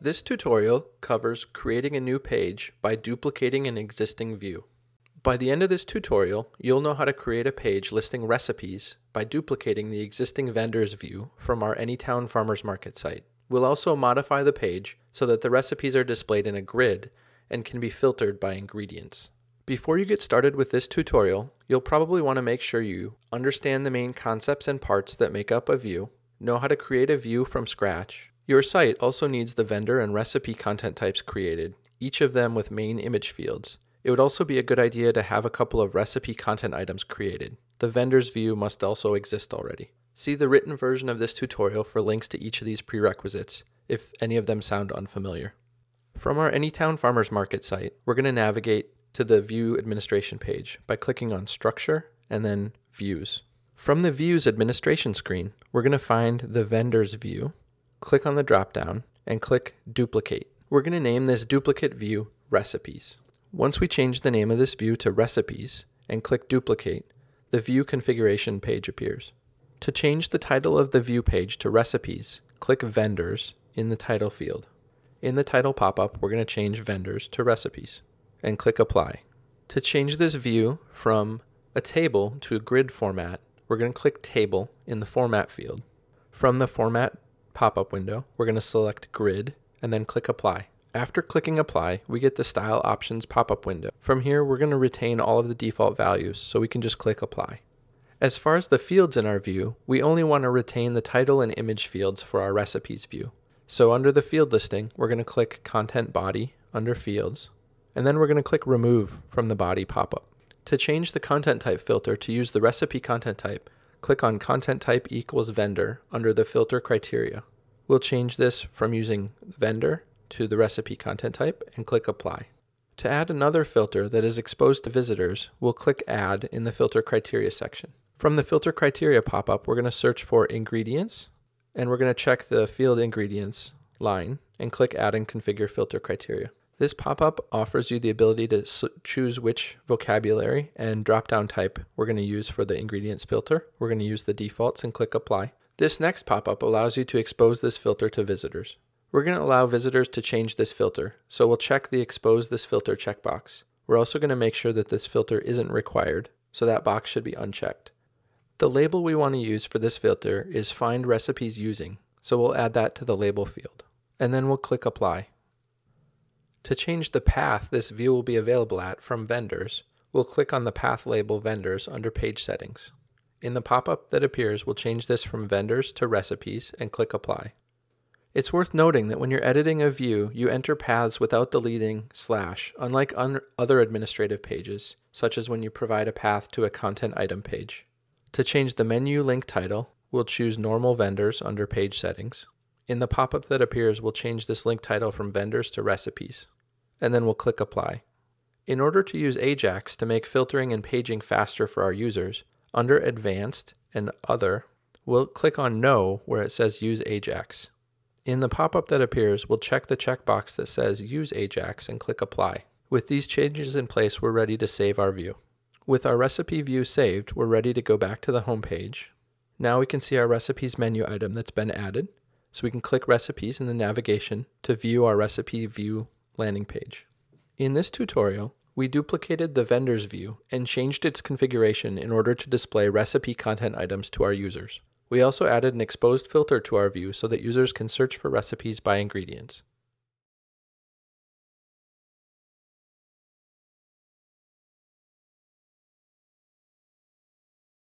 This tutorial covers creating a new page by duplicating an existing view. By the end of this tutorial, you'll know how to create a page listing recipes by duplicating the existing vendors view from our Anytown Farmers Market site. We'll also modify the page so that the recipes are displayed in a grid and can be filtered by ingredients. Before you get started with this tutorial, you'll probably want to make sure you understand the main concepts and parts that make up a view, know how to create a view from scratch. Your site also needs the vendor and recipe content types created, each of them with main image fields. It would also be a good idea to have a couple of recipe content items created. The vendor's view must also exist already. See the written version of this tutorial for links to each of these prerequisites, if any of them sound unfamiliar. From our Anytown Farmers Market site, we're going to navigate to the View Administration page by clicking on Structure and then Views. From the Views administration screen, we're going to find the Vendors view, click on the dropdown, and click Duplicate. We're going to name this duplicate view Recipes. Once we change the name of this view to Recipes and click Duplicate, the View Configuration page appears. To change the title of the view page to Recipes, click Vendors in the title field. In the title pop-up, we're going to change Vendors to Recipes and click Apply. To change this view from a table to a grid format, we're going to click Table in the Format field. From the Format pop-up window, we're going to select Grid and then click Apply. After clicking apply, we get the style options pop-up window. From here, we're going to retain all of the default values, so we can just click apply. As far as the fields in our view, we only want to retain the title and image fields for our recipes view. So under the field listing, we're going to click content body under fields, and then we're going to click remove from the body pop-up. To change the content type filter to use the recipe content type, click on content type equals vendor under the filter criteria. We'll change this from using vendor to the recipe content type and click apply. To add another filter that is exposed to visitors, we'll click add in the filter criteria section. From the filter criteria pop-up, we're going to search for ingredients and we're going to check the field ingredients line and click add and configure filter criteria. This pop-up offers you the ability to choose which vocabulary and drop-down type we're going to use for the ingredients filter. We're going to use the defaults and click apply. This next pop-up allows you to expose this filter to visitors. We're going to allow visitors to change this filter, so we'll check the expose this filter checkbox. We're also going to make sure that this filter isn't required, so that box should be unchecked. The label we want to use for this filter is find recipes using, so we'll add that to the label field. And then we'll click apply. To change the path this view will be available at from vendors, we'll click on the path label vendors under page settings. In the pop-up that appears, we'll change this from vendors to recipes and click apply. It's worth noting that when you're editing a view, you enter paths without deleting slash, unlike un other administrative pages, such as when you provide a path to a content item page. To change the menu link title, we'll choose Normal Vendors under Page Settings. In the pop-up that appears, we'll change this link title from Vendors to Recipes, and then we'll click Apply. In order to use Ajax to make filtering and paging faster for our users, under Advanced and Other, we'll click on No where it says Use Ajax. In the pop-up that appears, we'll check the checkbox that says Use Ajax and click Apply. With these changes in place, we're ready to save our view. With our recipe view saved, we're ready to go back to the home page. Now we can see our recipes menu item that's been added, so we can click recipes in the navigation to view our recipe view landing page. In this tutorial, we duplicated the vendor's view and changed its configuration in order to display recipe content items to our users. We also added an exposed filter to our view so that users can search for recipes by ingredients.